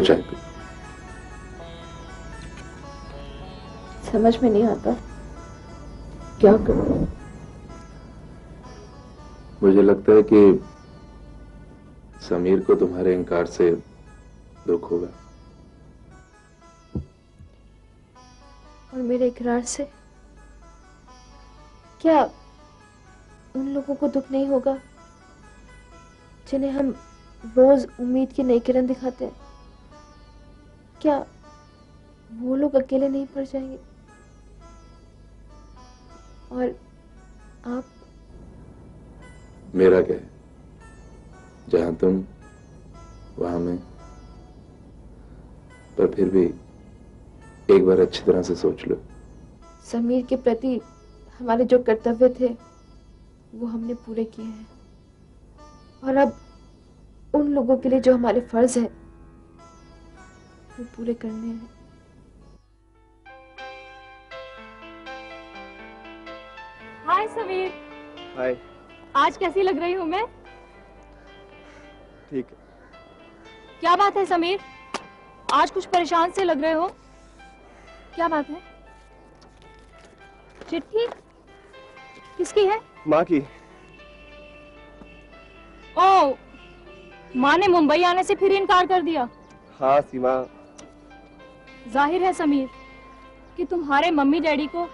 चाय पी समझ में नहीं आता। क्या करूँ? मुझे लगता है कि समीर को तुम्हारे इनकार से दुख होगा। और मेरे इकरार से? क्या उन लोगों को दुख नहीं होगा? जिन्हें हम रोज उम्मीद की नई किरण दिखाते हैं। क्या वो लोग अकेले नहीं पड़ जाएँगे? और आप? मेरा क्या है? जहाँ तुम वहाँ मैं। पर फिर भी एक बार अच्छी तरह से सोच लो। समीर के प्रति हमारे जो कर्तव्य थे वो हमने पूरे किए हैं। और अब उन लोगों के लिए जो हमारे फ़र्ज़ है वो पूरे करने हैं। हाय समीर। हाय। आज कैसी लग रही हूँ मैं? ठीक। है क्या बात है समीर? आज कुछ परेशान से लग रहे हो? क्या बात है? चिट्ठी? किसकी है? माँ की। माँ ने मुंबई आने से फिर इनकार कर दिया। हाँ सीमा। ज़ाहिर है समीर कि तुम्हारे मम्मी डैडी को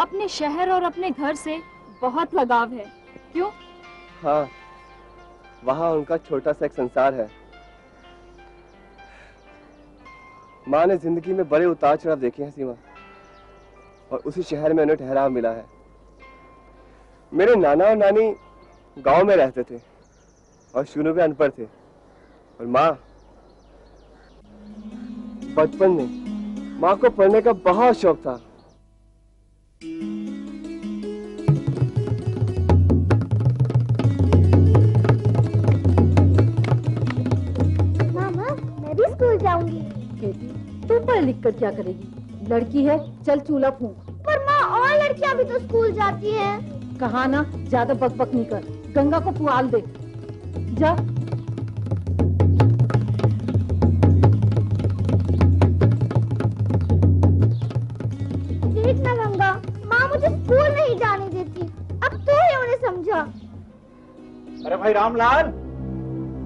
अपने शहर और अपने घर से बहुत लगाव है। क्यों? हाँ वहाँ उनका छोटा सा एक संसार है। माँ ने ज़िंदगी में बड़े उतार चढ़ाव देखे हैं सीमा। और उसी शहर में उन्हें ठहराव मिला है। मेरे नाना और नानी गाँव में रहते थे। और शुरू में अनपढ़ थे। और माँ बचपन में माँ को पढ़ने का बहुत शौक था। मामा मैं भी स्कूल जाऊँगी। बेटी तू पढ़ लिख कर क्या करेगी? लड़की है चल चूल्हा फूंक। पर माँ और लड़कियाँ भी तो स्कूल जाती हैं। कहा ना ज़्यादा बकबक नहीं कर। गंगा को पुआल दे। जा। देख ना गंगा माँ मुझे स्कूल नहीं जाने देती। अब तू ही उन्हें समझा। अरे भाई रामलाल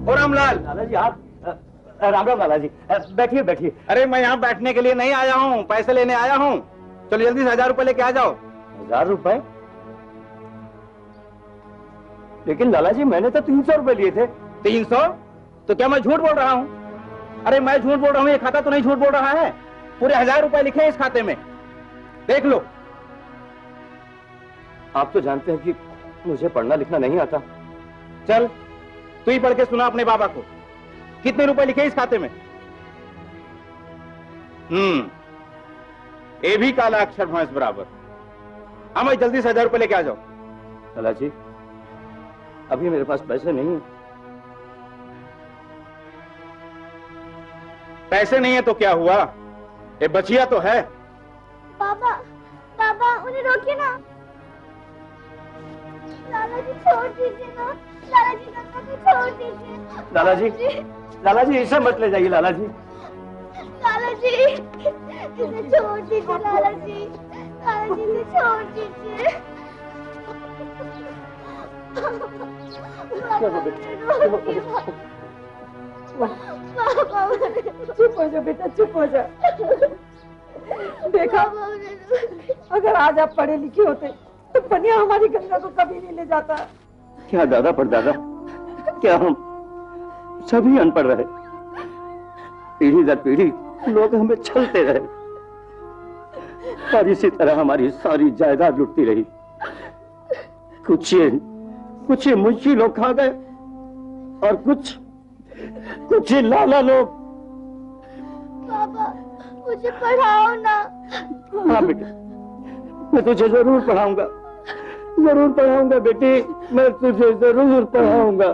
ओ रामलाल। लाला जी आप राम राम लाला जी बैठिए बैठिए। अरे मैं यहाँ बैठने के लिए नहीं आया हूँ पैसे लेने आया हूँ। चलो जल्दी से हज़ार रुपए लेके आ जाओ। हज़ार रुपए लेकिन लाला जी मैंने तो तीन सौ रुपए लिए थे। तीन सौ? तो क्या मैं झूठ बोल रहा हूँ? अरे, मैं झूठ बोल रहा हूँ, ये खाता तो नहीं झूठ बोल रहा है? पूरे हज़ार रुपए लिखे हैं इस खाते में। देख लो। आप तो जानते हैं कि मुझे पढ़ना लिखना नहीं आता। चल, तू ही पढ़ के सुना अपने बाबा को। कितने रुपए लिखे इस खाते में? हम्म ए भी काला अक्षर भैंस बराबर। हाँ मैं जल्दी से हज़ार रुपए लेके आ जाओ लाला जी अभी मेरे पास पैसे नहीं है। पैसे नहीं है तो क्या हुआ? ये बचिया तो है। पापा पापा उन्हें रोकिए ना। लाला जी छोड़ दीजिए ना। लाला जी गंगा को छोड़ दीजिए। लाला जी लाला जी इसे मत ले जाइए लाला जी लाला जी इसे छोड़ दीजिए लाला जी लाला जी इसे छोड़ दीजिए। चुप हो जा बेटा चुप हो जा देखा। अगर आज आप पढ़े लिखे होते तो बनिया हमारी गंगा को कभी नहीं ले जाता। क्या दादा पर दादा? क्या हम सभी अनपढ़ रहे? पीढ़ी दर पीढ़ी लोग हमें छलते रहे। और इसी तरह हमारी सारी जायदाद लुटती रही। कुछ कुछ ही मुंशी लोग खा गए और कुछ कुछ ही लाला लोग। मुझे पढ़ाओ ना। हाँ बेटे मैं तुझे ज़रूर पढ़ाऊँगा। ज़रूर पढ़ाऊँगा बेटी मैं तुझे ज़रूर पढ़ाऊँगा।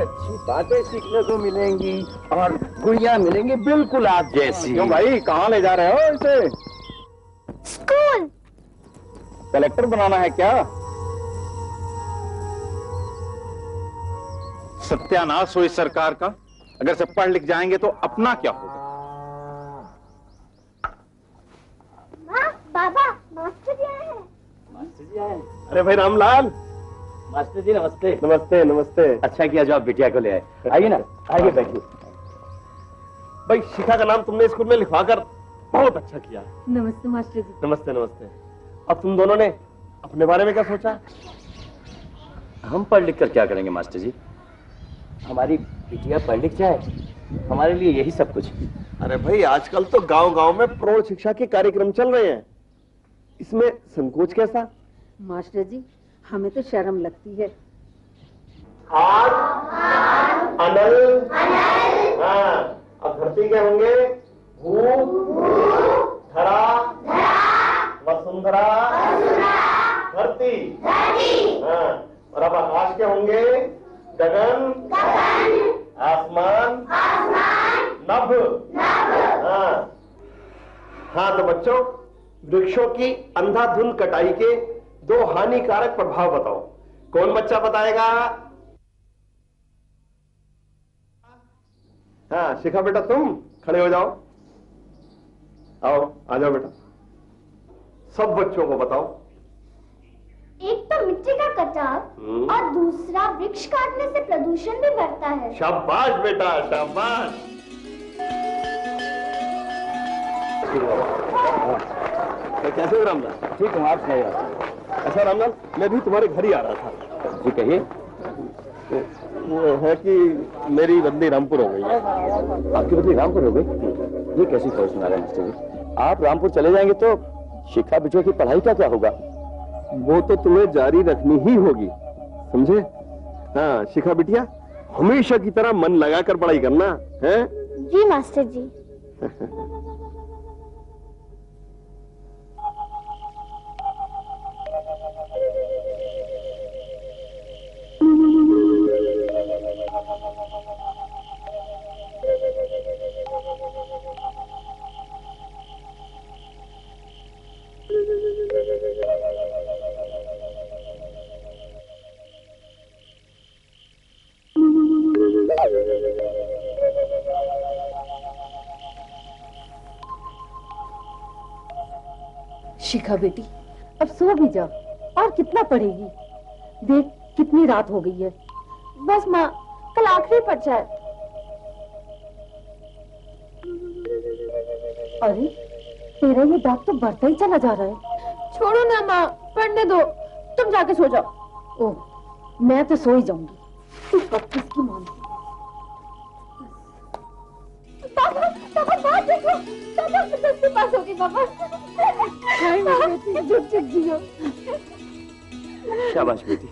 आपको अच्छी बातें सीखने को मिलेंगी और गुड़िया मिलेंगी बिल्कुल आप जैसी। क्यों भाई कहाँ ले जा रहे हो इसे? स्कूल। कलेक्टर बनाना है क्या? सत्यानाश हो इस सरकार का। अगर सब पढ़ लिख जाएँगे तो अपना क्या होगा? माँ बाबा मास्टर जी आए हैं। अरे भाई रामलाल मास्टर जी नमस्ते। नमस्ते नमस्ते। अच्छा किया जो आप बिटिया को ले आए। आइए ना आइए बैठिए। भाई शिखा का नाम तुमने स्कूल में लिखवा कर बहुत अच्छा किया। नमस्ते मास्टर जी। नमस्ते नमस्ते। अब तुम दोनों ने अपने बारे में क्या सोचा? हम पढ़ लिख कर क्या करेंगे मास्टर जी? हमारी बिटिया पढ़ लिख जाए हमारे लिए यही सब कुछ। अरे भाई आजकल तो गाँव गाँव में प्रौढ़ शिक्षा के कार्यक्रम चल रहे हैं। इसमें संकोच कैसा? मास्टर जी हमें तो शर्म लगती है। अनल हाँ अब धरती के होंगे भू, धरा, वसुंधरा, धरती हाँ और अब आकाश के होंगे गगन, आसमान, नभ हाँ। हाँ तो बच्चों, वृक्षों की अंधाधुंध कटाई के दो हानिकारक प्रभाव बताओ। कौन बच्चा बताएगा? हाँ शिखा बेटा तुम खड़े हो जाओ। आओ आ जाओ बेटा। सब बच्चों को बताओ। एक तो मिट्टी का कटाव हम्म। और दूसरा वृक्ष काटने से प्रदूषण भी बढ़ता है। शाबाश बेटा शाबाश। तो कैसे हो रामलाल ठीक हूँ आप सुनाइए। अच्छा रामलाल मैं भी तुम्हारे घर ही आ रहा था। जी कहिए। वो है कि मेरी बदली रामपुर हो गई। आपकी बदली रामपुर हो गई? ये कैसी खबर सुना रहे हैं मास्टर जी? आप रामपुर चले जाएँगे तो शिक्षा बिटिया की पढ़ाई का क्या होगा? वो तो तुम्हें जारी रखनी ही होगी समझे? हाँ शिखा बिटिया हमेशा की तरह मन लगाकर पढ़ाई करना है? जी मास्टर जी। शिखा बेटी अब सो भी जा और कितना पढ़ेगी देख कितनी रात हो गई है बस माँ कल आखिरी पर्चा है अरे तेरा ये दाग तो बढ़ता ही चला जा रहा है छोड़ो ना माँ पढ़ने दो तुम जाके सो जाओ ओह मैं तो सो ही जाऊँगी तू किसकी मानती पापा पापा पापा पास होगी पापा शाबाश बेटी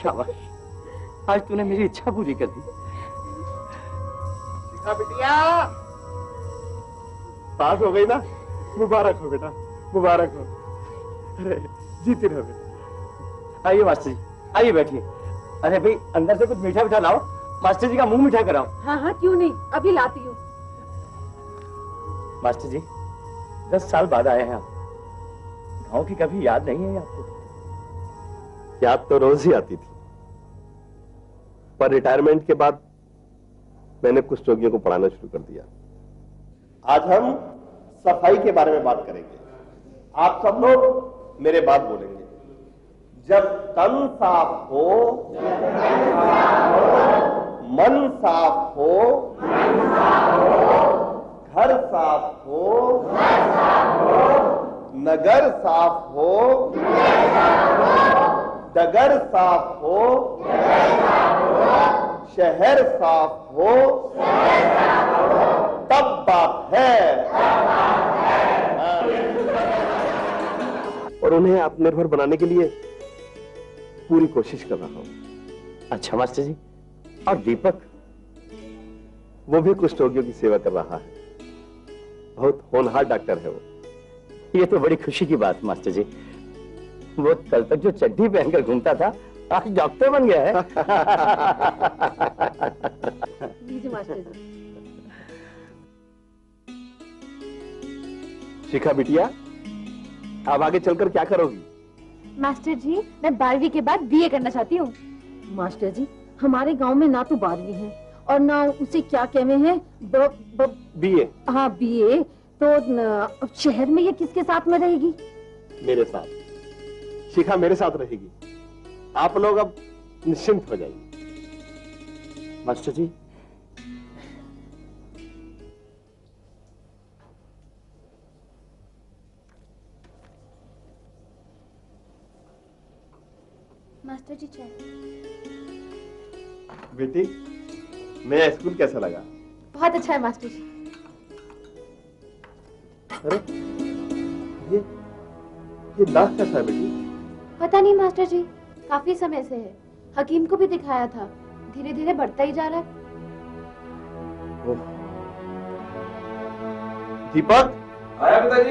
शाबाश। आज तूने मेरी इच्छा पूरी कर दी। बिटिया? पास हो गई ना? मुबारक हो बेटा मुबारक हो। अरे जीती रहो बेटा। आइए मास्टर जी आइए बैठिए। अरे भाई अंदर से कुछ मीठा मीठा लाओ। मास्टर जी का मुँह मीठा कराओ। हाँ हाँ क्यों नहीं? अभी लाती हूँ। मास्टर जी दस साल बाद आए हैं आप। गाँव की कभी याद नहीं है आपको? याद तो रोज ही आती थी। पर रिटायरमेंट के बाद मैंने कुछ रोगियों को पढ़ाना शुरू कर दिया। आज हम सफ़ाई के बारे में बात करेंगे। आप सब लोग मेरे बात बोलेंगे। जब तन साफ़ हो, मन साफ़ हो घर साफ़ हो। नगर साफ़ हो। डगर साफ़ हो। शहर साफ़ हो। तब बात है। और उन्हें आत्मनिर्भर बनाने के लिए पूरी कोशिश कर रहा हूँ। अच्छा मास्टर जी। और दीपक वो भी कुछ रोगियों की सेवा कर रहा है। बहुत होनहार डॉक्टर है वो। ये तो बड़ी खुशी की बात मास्टर जी। वो कल तक जो चड्डी पहनकर घूमता था आज डॉक्टर बन गया है। लीजिए मास्टर जी। शिखा बिटिया अब आगे चलकर क्या करोगी? मास्टर जी मैं बारहवीं के बाद बीए करना चाहती हूँ। मास्टर जी हमारे गाँव में ना तो बारहवीं है। और ना उसे क्या कहवे हैं? ब, बीए। हाँ बीए। तो शहर में ये किसके साथ में रहेगी? मेरे साथ। शिखा मेरे साथ रहेगी। आप लोग अब निश्चिंत हो जाइए। मास्टर जी। मास्टर जी चाय बेटी। मेरा स्कूल कैसा लगा? बहुत अच्छा है मास्टर जी। अरे ये ये दाग कैसा है बेटी? पता नहीं मास्टर जी काफ़ी समय से है। हकीम को भी दिखाया था। धीरे धीरे बढ़ता ही जा रहा है। दीपक? आया पिताजी।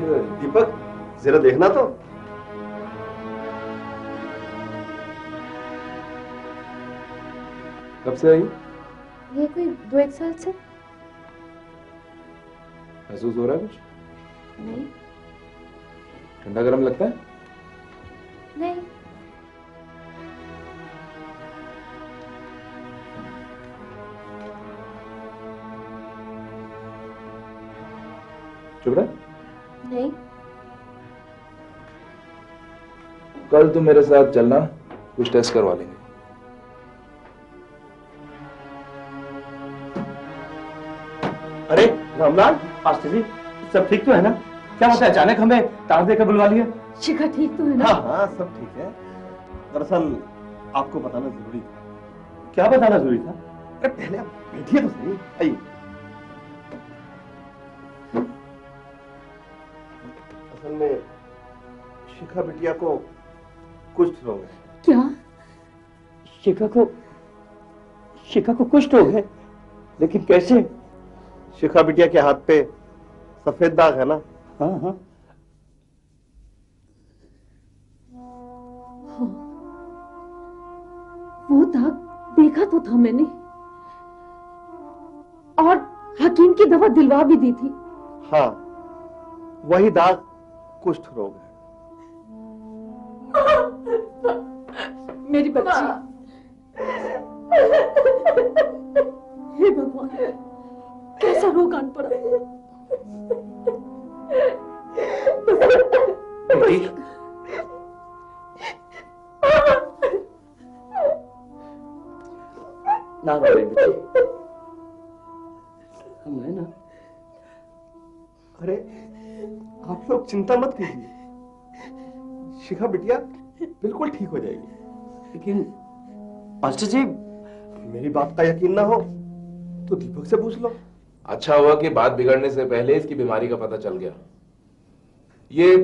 ये दीपक जरा देखना तो। कब से आई? ये कोई दो एक साल से। महसूस हो रहा है कुछ? नहीं। ठंडा गर्म लगता है? नहीं। चुप रहा। नहीं। कल तुम मेरे साथ चलना कुछ टेस्ट करवा लेंगे। रामलाल मास्टर जी सब ठीक तो है ना? क्या बात है अचानक हमें तार देकर बुलवा लिया शिखा ठीक तो है ना? हाँ हाँ सब ठीक है। दरअसल आपको बताना ज़रूरी था। क्या बताना ज़रूरी था? अरे पहले आप बैठिए तो सही। आइए। असल में शिखा बिटिया को कुछ रोग है। क्या? शिखा को शिखा को कुछ हो? गए लेकिन कैसे? शिखा बिटिया के हाथ पे सफ़ेद दाग है ना? हाँ हाँ। वो दाग देखा तो था मैंने। और हकीम की दवा दिलवा भी दी थी। हाँ वही दाग कुष्ठ रोग है। मेरी बच्ची। हे भगवान। कैसा रोग आन पड़ा। बेटी। ना रो रही बेटी। हम है ना। अरे आप लोग चिंता मत कीजिए। शिखा बिटिया बिल्कुल ठीक हो जाएगी। लेकिन मास्टर जी मेरी बात का यकीन ना हो तो दीपक से पूछ लो। अच्छा हुआ कि बात बिगड़ने से पहले इसकी बीमारी का पता चल गया। ये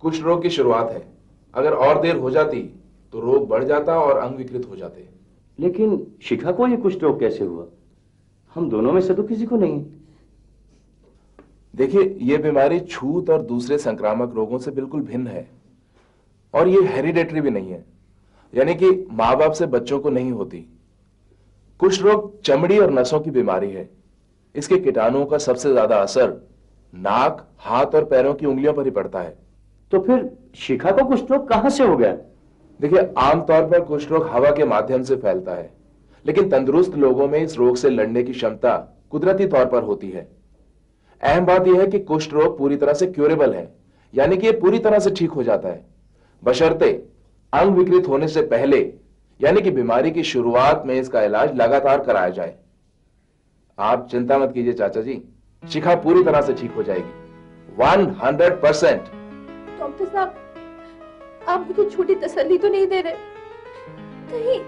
कुछ रोग की शुरुआत है। अगर और देर हो जाती तो रोग बढ़ जाता और अंग विकृत हो जाते। लेकिन शिखा को ये कुछ रोग कैसे हुआ? हम दोनों में से तो किसी को नहीं। देखिए ये बीमारी छूत और दूसरे संक्रामक रोगों से बिल्कुल भिन्न है। और ये हेरिडेटरी भी नहीं है। यानी कि माँ बाप से बच्चों को नहीं होती। कुछ रोग चमड़ी और नसों की बीमारी है। इसके कीटाणुओं का सबसे ज़्यादा असर नाक हाथ और पैरों की उंगलियों पर ही पड़ता है। तो फिर शिखा को कुछ रोग कहाँ से हो गया? देखिए आमतौर पर कुछ रोग हवा के माध्यम से फैलता है लेकिन तंदुरुस्त लोगों में इस रोग से लड़ने की क्षमता कुदरती तौर पर होती है। अहम बात यह है कि कुष्ठ रोग पूरी तरह से क्यूरेबल है यानी कि ये पूरी तरह से ठीक हो जाता है। बशर्ते अंग विकृत होने से पहले यानी कि बीमारी की शुरुआत में इसका इलाज लगातार कराया जाए। आप चिंता मत कीजिए चाचा जी। शिखा पूरी तरह से ठीक हो जाएगी। वन हंड्रेड परसेंट डॉक्टर साहब आप मुझे छोटी तसल्ली तो नहीं दे रहे। कहीं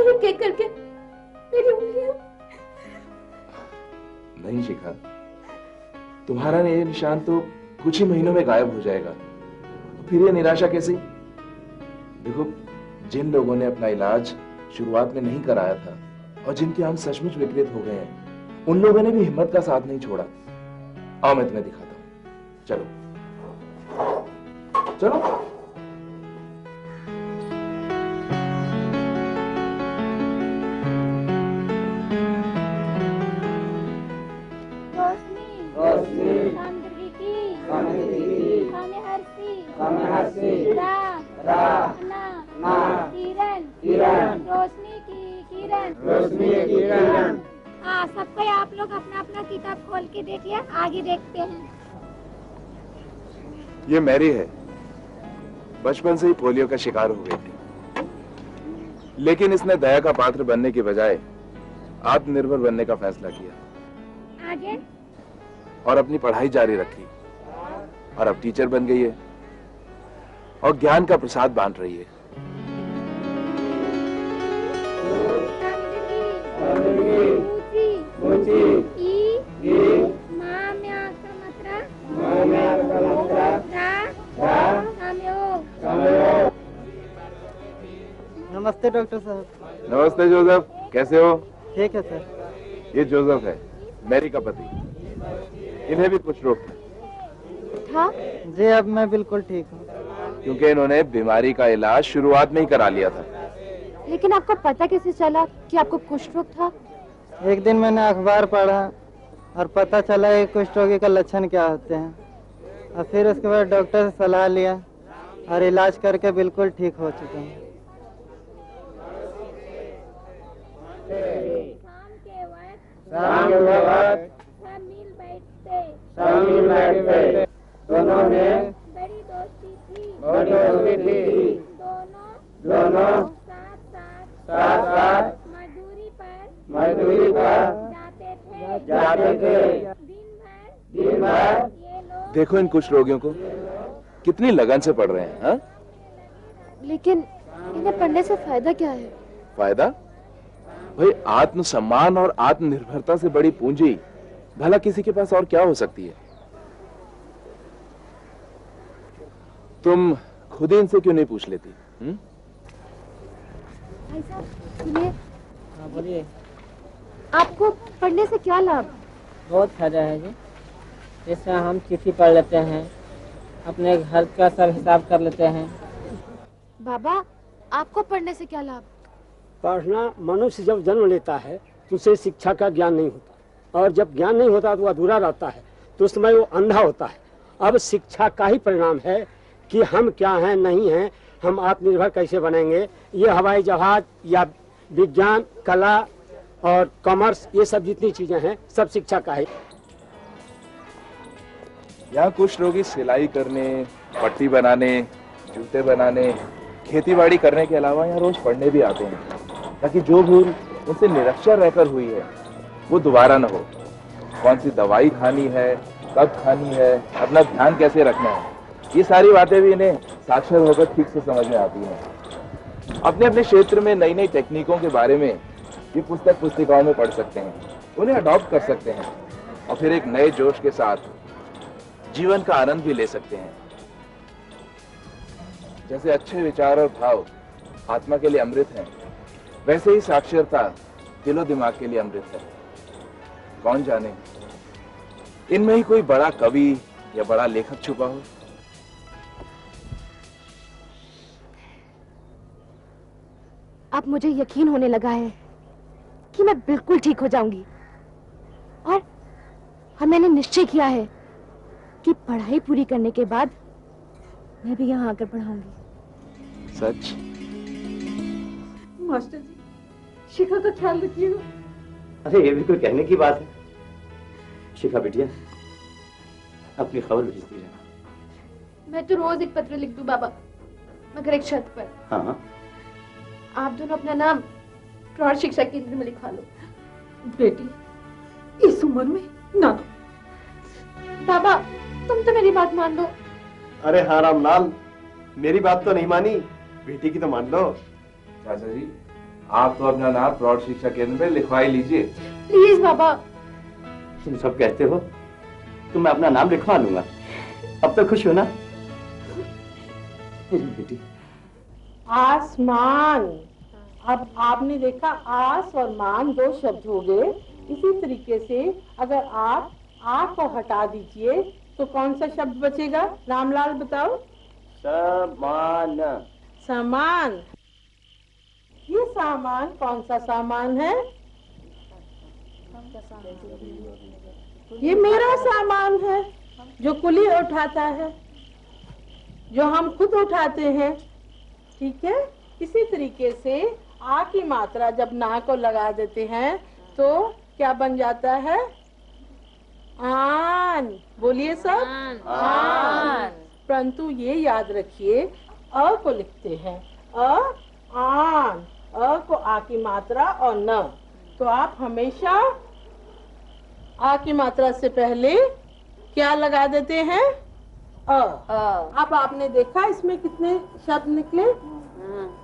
एक एक करके मेरी उंगलियाँ। नहीं शिखा तुम्हारा ये निशान तो कुछ ही महीनों में गायब हो जाएगा। फिर ये निराशा कैसी? देखो जिन लोगों ने अपना इलाज शुरुआत में नहीं कराया था और जिनके अंग सचमुच विकृत हो गए हैं उन लोगों ने भी हिम्मत का साथ नहीं छोड़ा। आओ मैं तुम्हें दिखाता हूँ। चलो। चलो। आगे देखते हैं। ये मैरी है। बचपन से ही पोलियो का शिकार हो गई थी। लेकिन इसने दया का पात्र बनने के बजाय आत्मनिर्भर बनने का फैसला किया। आगे? और अपनी पढ़ाई जारी रखी। और अब टीचर बन गई है। और ज्ञान का प्रसाद बांट रही है। ई नमस्ते डॉक्टर साहब। नमस्ते जोसेफ। कैसे हो? ठीक है सर। ये जोसेफ है मैरी का पति। इन्हें भी कुछ रोग था था जी अब मैं बिल्कुल ठीक हूँ। क्योंकि इन्होंने बीमारी का इलाज शुरुआत में ही करा लिया था। लेकिन आपको पता कैसे चला कि आपको कुष्ठ रोग था? एक दिन मैंने अखबार पढ़ा और पता चला कि कुष्ठ रोगी का लक्षण क्या होते हैं। और फिर उसके बाद डॉक्टर से सलाह लिया और इलाज करके बिल्कुल ठीक हो चुका हूँ। शाम के वक्त शाम के वक्त सब मिल बैठते। सब मिल बैठते दोनों में बड़ी दोस्ती थी बड़ी दोस्ती थी दोनों दोनों साथ साथ साथ साथ मजदूरी पर मजदूरी पर जाते थे। जाते थे दिन भर दिन भर देखो इन कुछ रोगियों को कितनी लगन से पढ़ रहे हैं हाँ? लेकिन इन्हें पढ़ने से फ़ायदा क्या है? फ़ायदा? भाई आत्मसम्मान और आत्मनिर्भरता से बड़ी पूंजी भला किसी के पास और क्या हो सकती है? तुम खुद ही इनसे क्यों नहीं पूछ लेती? हुँ? भाई साहब हाँ बोलिए। आपको पढ़ने से क्या लाभ? बहुत फ़ायदा है जी। जैसे हम चिट्ठी पढ़ लेते हैं अपने घर का सब हिसाब कर लेते हैं। बाबा आपको पढ़ने से क्या लाभ? पढ़ना मनुष्य जब जन्म लेता है तो उसे शिक्षा का ज्ञान नहीं होता। और जब ज्ञान नहीं होता तो अधूरा रहता है तो उस समय वो अंधा होता है। अब शिक्षा का ही परिणाम है कि हम क्या हैं, नहीं हैं, हम आत्मनिर्भर कैसे बनेंगे? ये हवाई जहाज़ या विज्ञान, कला और कॉमर्स, ये सब जितनी चीज़ें हैं, सब शिक्षा का है। यहाँ कुछ लोग सिलाई करने, पट्टी बनाने, जूते बनाने खेती बाड़ी करने के अलावा यहाँ रोज पढ़ने भी आते हैं। ताकि जो भूल उनसे निरक्षर रहकर हुई है। वो दोबारा न हो। कौन सी दवाई खानी है, कब खानी है, अपना ध्यान कैसे रखना है? ये सारी बातें भी इन्हें साक्षर होकर ठीक से समझ में आती हैं। अपने अपने क्षेत्र में नई नई टेक्निकों के बारे में ये पुस्तक पुस्तिकाओं में पढ़ सकते हैं। उन्हें अडॉप्ट कर सकते हैं। और फिर एक नए जोश के साथ जीवन का आनंद भी ले सकते हैं। जैसे अच्छे विचार और भाव आत्मा के लिए अमृत हैं। वैसे ही साक्षरता दिलो दिमाग के लिए अमृत है। कौन जाने? इनमें ही कोई बड़ा कवि या बड़ा लेखक छुपा हो? अब मुझे यकीन होने लगा है कि मैं बिल्कुल ठीक हो जाऊँगी। और और मैंने निश्चय किया है कि पढ़ाई पूरी करने के बाद मैं भी यहाँ आकर पढ़ाऊँगी। सच? मास्टर जी शिखा का ख्याल रखिएगा। अरे ये भी कोई कहने की बात है। शिखा बिटिया अपनी खबर भेजती रहना मैं तो रोज एक पत्र लिख दूँ बाबा मगर एक शर्त पर। हाँ हाँ। आप दोनों अपना नाम प्रौढ़ शिक्षा केंद्र में लिखवा लो। बेटी इस उम्र में ना दो बाबा तुम तो मेरी बात मान लो। अरे हाँ रामलाल मेरी बात तो नहीं मानी। बेटी की तो मान लो। चाचा जी आप तो अपना नाम प्रौढ़ शिक्षा केंद्र में लिखवा ही लीजिए। प्लीज़ बाबा। तुम सब कहते हो तो मैं अपना नाम लिखवा लूँगा। अब तो खुश हो ना? बेटी। आसमान। अब आपने देखा आस और मान दो शब्द हो गए। इसी तरीके से अगर आप आ को हटा दीजिए तो कौन सा शब्द बचेगा? रामलाल बताओ। समान। सामान। ये सामान कौन सा सामान है? ये मेरा सामान है जो कुली उठाता है जो हम खुद उठाते हैं ठीक है? इसी तरीके से आ की मात्रा जब ना को लगा देते हैं तो क्या बन जाता है? आन। बोलिए सब। आन। परंतु ये याद रखिए अ को लिखते हैं। अ आन। अ को आ की मात्रा और न। तो आप हमेशा आ की मात्रा से पहले क्या लगा देते हैं? अ। अब आपने देखा इसमें कितने शब्द निकले?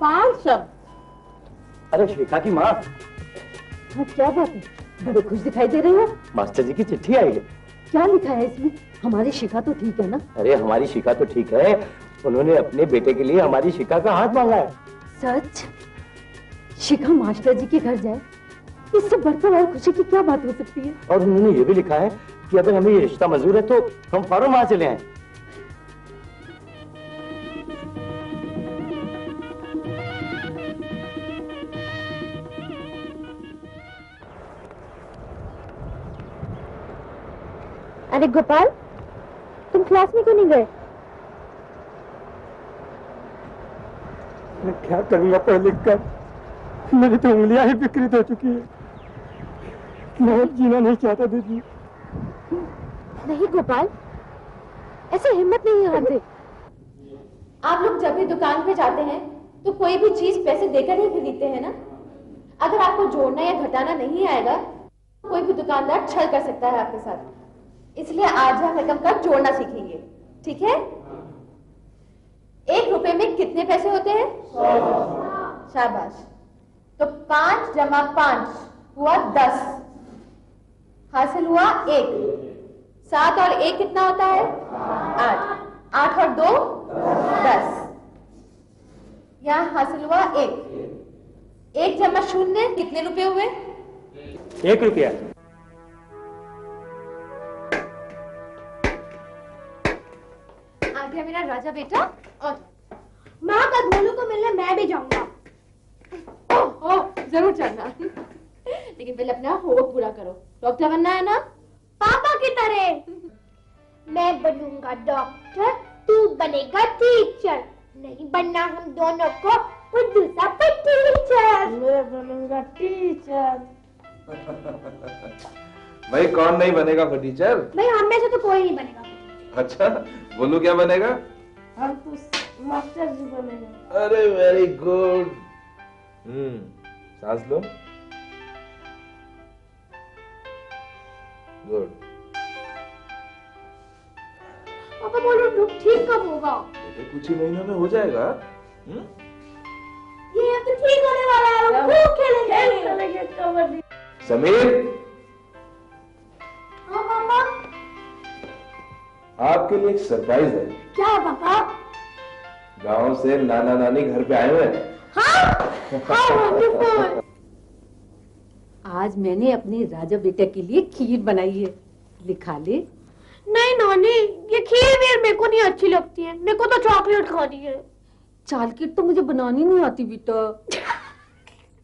पाँच शब्द। अरे शिखा की माँ। हाँ, क्या बात है? बड़े खुश दिखाई दे रही हो? मास्टर जी की चिट्ठी आई है क्या लिखा है इसमें? हमारी शिखा तो ठीक है ना? अरे हमारी शिका तो ठीक है। उन्होंने अपने बेटे के लिए हमारी शिखा का हाथ मांगा है। सच? शिखा मास्टर जी के घर जाए इससे बढ़कर और खुशी की क्या बात हो सकती है? और उन्होंने ये भी लिखा है कि अगर हमें ये रिश्ता मंजूर है तो हम फ़ौरन वहाँ चले आए। अरे गोपाल तुम क्लास में क्यों नहीं गए? मैं क्या करूँगा पढ़ लिख कर? मेरी तो उंगलियाँ ही विकृत हो चुकी है। मैं अब जीना नहीं चाहता दीदी। नहीं गोपाल ऐसे हिम्मत नहीं हारते आप लोग जब भी दुकान पे जाते हैं तो कोई भी चीज़ पैसे देकर ही खरीदते हैं ना? अगर आपको जोड़ना या घटाना नहीं आएगा तो कोई भी दुकानदार छल कर सकता है आपके साथ। इसलिए आज हम रकम का जोड़ना सीखेंगे ठीक है? एक रुपए में कितने पैसे होते हैं? शाबाश। तो पाँच जमा पाँच हुआ दस। हासिल हुआ एक। सात और एक कितना होता है? आठ। आठ और दो? दस। यहाँ हासिल हुआ एक। एक जमा शून्य कितने रुपए हुए? एक रुपया। आ गया मेरा राजा बेटा और माँ का को मिलने मैं भी जाऊँगा। ज़रूर चलना लेकिन पहले अपना होमवर्क पूरा करो। डॉक्टर बनना है ना? पापा की तरह। मैं बनूँगा डॉक्टर तू बनेगा टीचर। नहीं बनना हम दोनों को सा टीचर। मैं बनूँगा टीचर। भाई कौन नहीं बनेगा फटीचर भाई हम में से तो कोई नहीं बनेगा अच्छा बोलू क्या बनेगा? हम तो मास्टर जी बनेंगे। अरे वेरी गुड हम्म सांस लो गुड पापा बोलो दुख ठीक कब होगा बेटे कुछ ही महीनों में हो जाएगा हम्म? ये अब तो ठीक होने वाला है हम खूब खेलेंगे खेलेंगे कबड्डी समीर हाँ पापा आपके लिए एक सरप्राइज़ है क्या पापा गाँव से नाना नानी घर पे आए हुए हैं हाँ हाँ आज मैंने अपने राजा बेटे के लिए खीर बनाई है। लिखा ले। नहीं नानी ये खीर वीर मेरे को नहीं अच्छी लगती है। मेरे को तो चॉकलेट खानी है। चालकिट तो मुझे बनानी नहीं आती बेटा।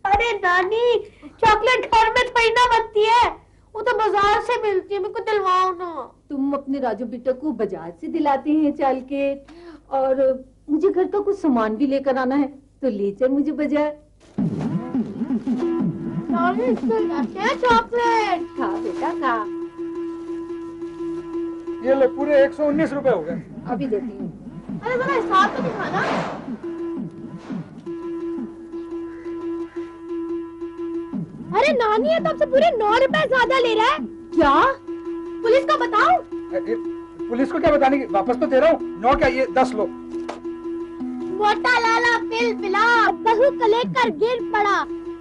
अरे नानी चॉकलेट घर में थोड़ी ना बनती है। वो तो बाज़ार से मिलती है मेरे को दिलवाओ ना। तुम अपने राजू बेटा को बाज़ार से दिलाते हैं चालकिट और मुझे घर का कुछ सामान भी लेकर आना है। तो ले चल मुझे बाज़ार। हैं चॉकलेट खा बेटा खा। ये लो पूरे एक सौ उन्नीस रूपए हो गए। अभी देती हूँ। अरे जरा हिसाब तो दिखाना अरे नानी ये तो आपसे पूरे नौ रुपए ज़्यादा ले रहा है। क्या? पुलिस को बताओ पुलिस को क्या बताने की? वापस तो दे रहा हूँ। नौ क्या ये दस लो। मोटा लाला पिल। पिला बहू को लेकर गिर पड़ा।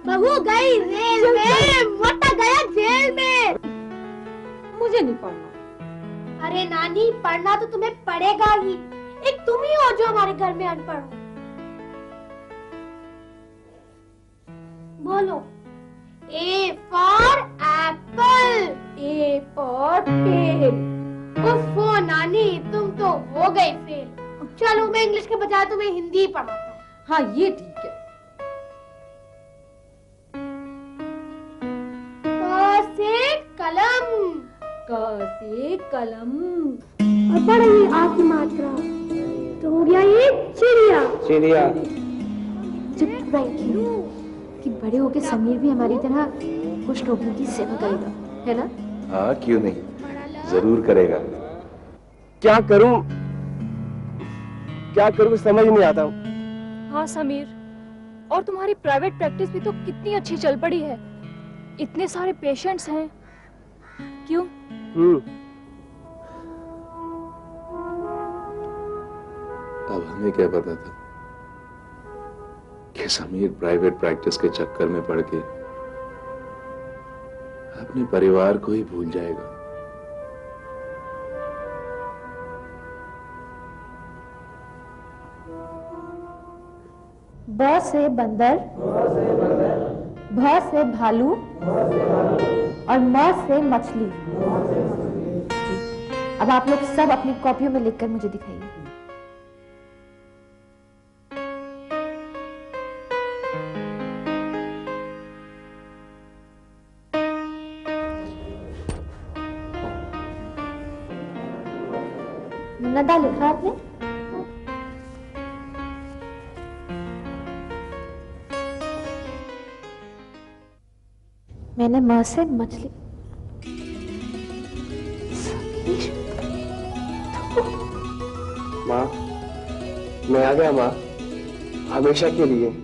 बहू गई रेल में। मोटा गया जेल में। मुझे नहीं पढ़ना। अरे नानी पढ़ना तो तुम्हें पड़ेगा ही। एक तुम ही हो जो हमारे घर में अनपढ़ हो। बोलो। A for apple A for pen उफ़ो नानी तुम तो हो गई फेल चलो मैं इंग्लिश के बजाय तुम्हें हिंदी ही पढ़ाता हूँ। हाँ ये ठीक है। क से कलम। क से कलम। और पढ़िए आपकी मात्रा। तो हो गया ये चिड़िया। चिड़िया। थैंक यू कि बड़े होके समीर भी हमारी तरह कुछ लोगों की सेवा करेगा है ना? हाँ क्यों नहीं? ज़रूर करेगा। क्या करूँ? क्या करूँ समझ नहीं आता। हाँ समीर। और तुम्हारी प्राइवेट प्रैक्टिस भी तो कितनी अच्छी चल पड़ी है। इतने सारे पेशेंट्स हैं। क्यों? हम्म। अब हमें क्या पता था कि समीर प्राइवेट प्रैक्टिस के चक्कर में पड़ के अपने परिवार को ही भूल जाएगा। ब से बंदर, भ से भालू, और म से मछली। अब आप लोग सब अपनी कॉपियों में लिखकर मुझे दिखाइए। से मछली। माँ मैं आ गया माँ। हमेशा के लिए।